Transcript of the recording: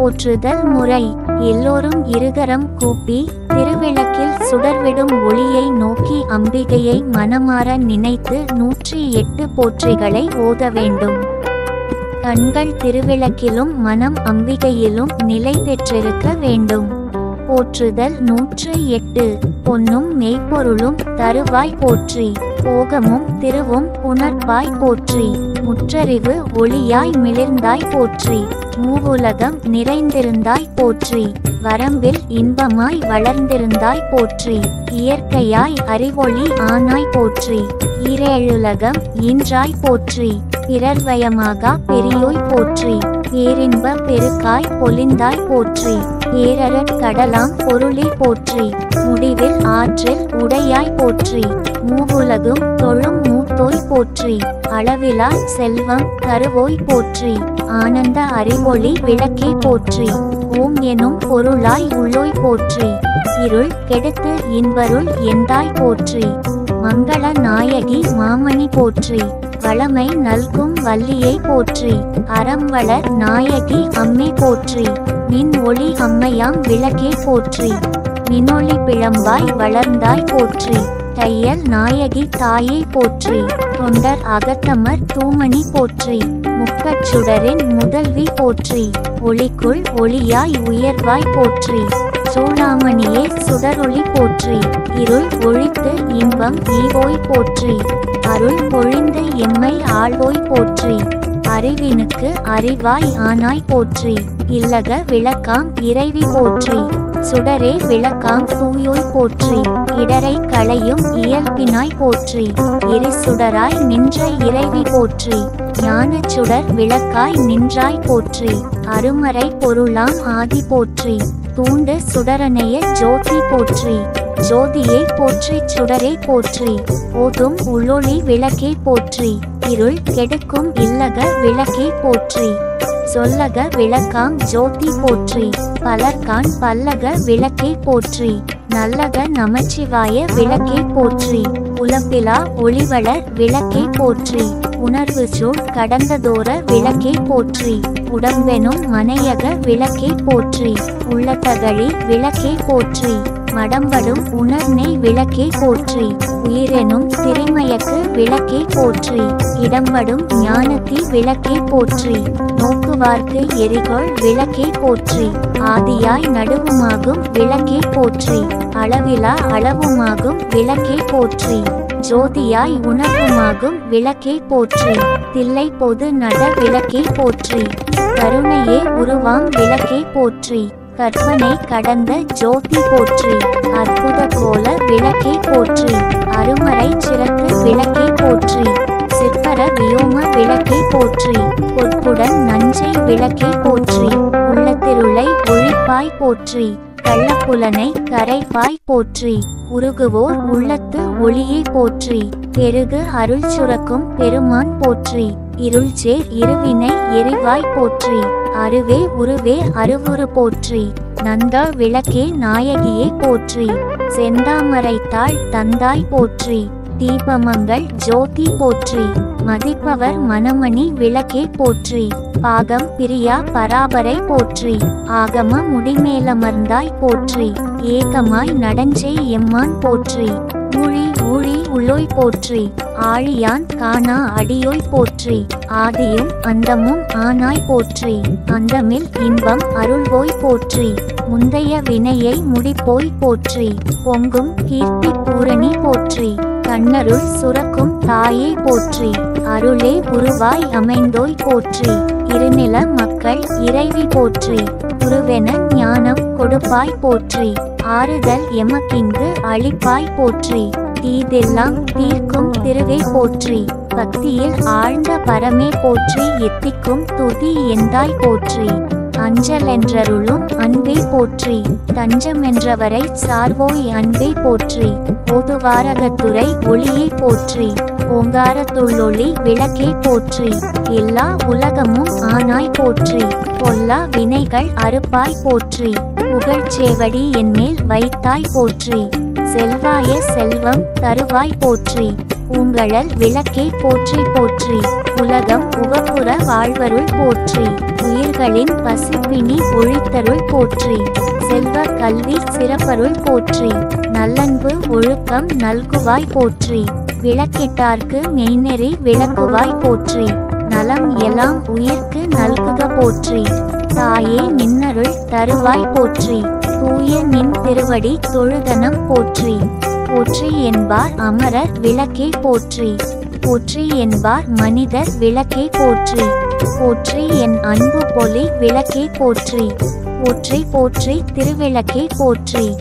போற்றுதல் முறை. எல்லோரும் இருகரம் கூப்பி திருவிளக்கில் சுடர்விடும் ஒளியை நோக்கி அம்பிகையை மனமாற நினைத்து நூற்றி எட்டு போற்றிகளை ஓத வேண்டும். கண்கள் திருவிளக்கிலும் மனம் அம்பிகையிலும் நிலை பெற்றிருக்க வேண்டும். போற்றுதல் நூற்று எட்டு. பொன்னும் மெய்ப்பொருளும் தருவாய் போற்றி. போகமும் திருவும் புணர்ப்பாய் போற்றி. முற்றறிவு ஒளியாய் மிளிர்ந்தாய் போற்றி. மூவுலகம் நிறைந்திருந்தாய் போற்றி. வரம்பில் இன்பமாய் வளர்ந்திருந்தாய் போற்றி. இயற்கையாய் அறிவொளி ஆனாய் போற்றி. ஈரேழுலகம் இன்றாய் போற்றி. பிறர்வயமாக பெரியோய் போற்றி. பேரின்ப பெருக்காய் பொலிந்தாய் போற்றி. பேரறக் கடலாம் பொருளே போற்றி முடிவில் ஆற்றில் உடையாய் போற்றி மூவுலகும் தொழும் மூத்தோய் போற்றி அளவிலா செல்வம் கருவோய் போற்றி ஆனந்த அறிவொளி விளக்கே போற்றி ஓம் எனும் பொருளாய் உள்ளோய் போற்றி இருள் கெடுத்து இன்பருள் எந்தாய் போற்றி மங்கள நாயகி மாமணி போற்றி. வளமை நல்கும் வள்ளியை போற்றி. அறம் வளர் நாயகி அம்மை போற்றி. மின் ஒளி அம்மையாம் விளக்கே போற்றி. மினொளி பிழம்பாய் வளர்ந்தாய் போற்றி. தையல் நாயகி தாயை போற்றி. தொண்டர் அகத்தமர் தூமணி போற்றி. முக்கச்சுடரின் முதல்வி போற்றி. ஒளிக்குள் ஒளியாய் உயர்வாய் போற்றி. சூடாமணியே சுடரொளி போற்றி. இருள் ஒழித்து இன்பம் ஈவோய் போற்றி. அருள் பொழிந்து எம்மை ஆழ்வோய் போற்றி. அறிவினுக்கு அறிவாய் ஆனாய் போற்றி. இல்லக விளக்காம் இறைவி போற்றி. சுடரே விளக்காம் தூயோய் போற்றி. இடரை களையும் இயல்பினாய் போற்றி. எரிசுடராய் நின்ற இறைவி போற்றி. ஞானச் சுடர் விளக்காய் நின்றாய் போற்றி. அருமறை பொருளாம் ஆதி போற்றி. தூண்டு சுடரனைய ஜோதி போற்றி. ஜோதியை போற்றி சுடரே போற்றி. ஓதும் உள்ளொளி விளக்கே போற்றி. இருள் கெடுக்கும் இல்லக விளக்கே போற்றி. சொல்லக விளக்காம் ஜோதி போற்றி. பலர்கான் பல்லக விளக்கே போற்றி. நல்லக நமச்சிவாய விளக்கே போற்றி. உலப்பிலா ஒளிவள விளக்கே போற்றி. உணர்வு சூழ் கடந்ததோர விளக்கே போற்றி. உடம்பெனும் மனையக விளக்கே போற்றி. உள்ளத்தகழி விளக்கே போற்றி. மடம்படும் உணர்னை விளக்கே போற்றி. உயிரெனும் திரைமயக்கு விளக்கே போற்றி. இடம்படும் ஞானத்தி விளக்கே போற்றி. நோக்குவார்க்கு எரிகோள் விளக்கே போற்றி. ஆதியாய் நடுவுமாகும் விளக்கே போற்றி. அளவிலா அளவுமாகும் விளக்கே போற்றி. ஜோதியாய் உணர்வுமாகும் விளக்கே போற்றி. தில்லை பொது நட விளக்கே போற்றி. கருணையே உருவாம் விளக்கே போற்றி. கற்பனை கடந்த ஜோதி போற்றி. அற்புத கோல விளக்கே போற்றி. அருமறை சிறப்பு விளக்கே போற்றி. சிற்பர வியோம விளக்கை போற்றி. பொற்புடன் நஞ்சை விளக்கே போற்றி. உள்ளத்திருளை ஒழிப்பாய் போற்றி. கள்ளப்புலனை கரைப்பாய் போற்றி. உருகுவோர் உள்ளத்து ஒளியை போற்றி. பெருகு அருள் சுரக்கும் பெருமான் போற்றி. இருள் சேர் இருவினை எரிவாய் போற்றி. அருவே உருவே அருவுரு போற்றி. நந்தா விளக்கே நாயகியே போற்றி. செந்தாமரைத்தாள் தந்தாய் போற்றி. தீபமங்கள் ஜோதி போற்றி. மதிப்பவர் மணமணி விளக்கே போற்றி. பாகம் பிரியா பராபரை போற்றி. ஆகம முடிமேலமர்ந்தாய் போற்றி. ஏகமாய் நடஞ்சே எம்மான் போற்றி. ஊழி ஊழி உள்ளோய் போற்றி ஆழியான் காணா அடியோய் போற்றி ஆதியும் அந்தமும் ஆனாய் போற்றி அந்தமில் இன்பம் அருள்வோய் போற்றி முந்தைய வினையை முடிப்போய் போற்றி பொங்கும் கீர்த்தி பூரணி போற்றி கண்ணருள் சுரக்கும் தாயே போற்றி அருளே உருவாய் அமைந்தோய் போற்றி இருநில மக்கள் இறைவி போற்றி குருவென ஞானம் கொடுப்பாய் போற்றி ஆறுதல் எமக்கிங்கு அழிப்பாய் போற்றி. தீதெல்லாம் தீர்க்கும் திருகை போற்றி. பக்தியில் ஆழ்ந்த பரமே போற்றி எத்திக்கும் துதி எந்தாய் போற்றி. அஞ்சலென்றருளும் அன்பே போற்றி. தஞ்சமென்றவரை சார்வோய் அன்பே போற்றி. பொதுவாரகத்துறை ஒளியை போற்றி. ஓங்காரத்துள்ளொளி விளக்கே போற்றி. எல்லா உலகமும் ஆனாய் போற்றி. பொல்லா வினைகள் அறுப்பாய் போற்றி. புகழ்ச்சேவடி என்மேல் வைத்தாய் போற்றி. செல்வாய செல்வம் தருவாய் போற்றி. உங்களல் விளக்கே போற்றி போற்றி. உலகம் உவப்புற வாழ்வருள் போற்றி. உயிர்களின் பசிப்பினி ஒழித்தருள் போற்றி. செல்வ கல்வி சிறப்பருள் போற்றி. நல்லன்பு ஒழுக்கம் நல்குவாய் போற்றி. விளக்கிட்டார்க்கு மெய்நெறி விளக்குவாய் போற்றி. நலம் எல்லாம் உயிர்க்கு நல்குக போற்றி. தாயே நின்னருள் தருவாய் போற்றி. தூய நின் திருவடி தொழுதனம் போற்றி. போற்றி என்பார் அமரர் விளக்கே போற்றி. போற்றி என்பார் மனிதர் விளக்கே போற்றி. போற்றி என் அன்பு பொலி விளக்கே போற்றி. போற்றி போற்றி திருவிளக்கே போற்றி.